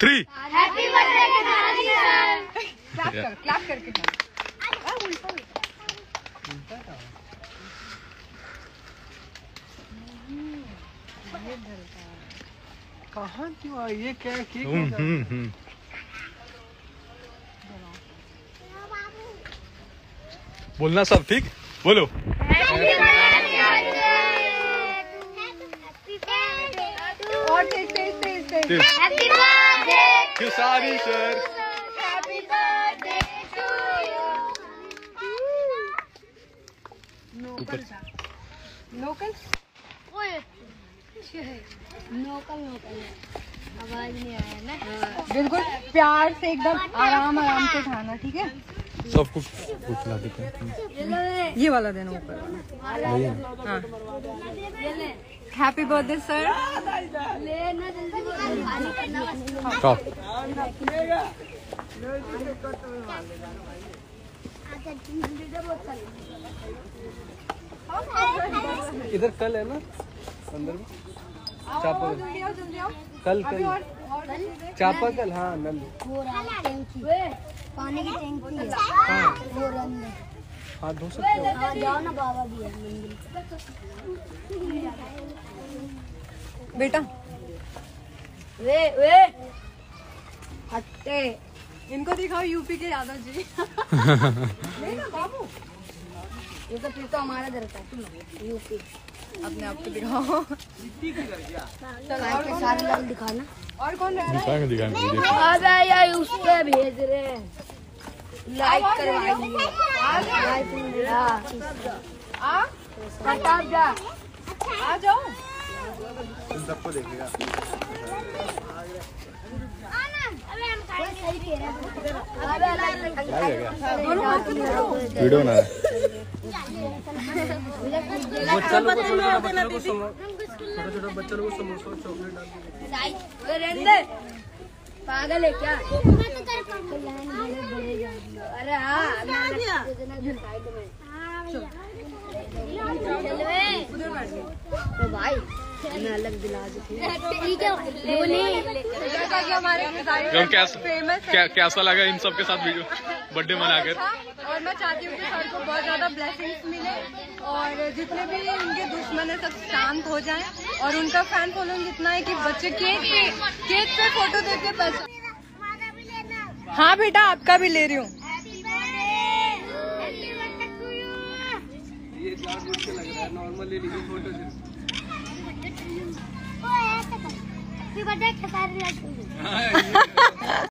Three. Happy birthday Khesari sir clap कर clap करके उल्टा उल्टा कहाँ क्यों आई? ये क्या केक हम्म, होगा? हम्म, हम्म। बोलना सब ठीक? बोलो। हैप्पी बर्थडे ओए। नोकल नोकल आवाज़ नहीं आया ना। बिल्कुल प्यार से एकदम आराम आराम से खाना ठीक है? सबको कुछ कुछ ला देते हैं। ये वाला देना ऊपर। हाँ। हैप्पी बर्थडे सर इधर कल है ना? अंदर में? चापा कल। कल चापा कल हाँ नल पानी की टैंकी है। हाँ धो सकते हो। जाओ ना बाबा भी मंदिर। बेटा। वे वे। हट्टे। इनको दिखाओ यूपी के यादव जी नहीं ना बाबू। ये तो फिर तो हमारा घर का यूपी। अपने आप को दिखाओ। चल के सारे लोग दिखाना। और कौन रह रहा है? दिखाएँगे अबे यार उस पे भेज रहे हैं। लाइक करवाइए लाइक आ हटा जा आ जाओ। सबको देखेगा। वीडियो है बच्चा लोग को छोटा छोटा बच्चा को समोसा चॉकलेट डाल पागल है। क्या अरे हाँ तो भाई है कि कैसा क्या कैसा लगा इन सब के साथ वीडियो बर्थडे मनाकर और मैं चाहती हूँ कि सर को बहुत ज़्यादा ब्लेसिंग्स मिले और जितने भी उनके दुश्मन है सब शांत हो जाएँ और उनका फ़ैन फॉलोइंग इतना है कि बच्चे केक पे केक पे फ़ोटो देके बस। हाँ बेटा आपका भी ले रही हूँ। ये जानबूझ के लग रहा है? नॉर्मल ले लीजिए photo happy birthday Khesari Lal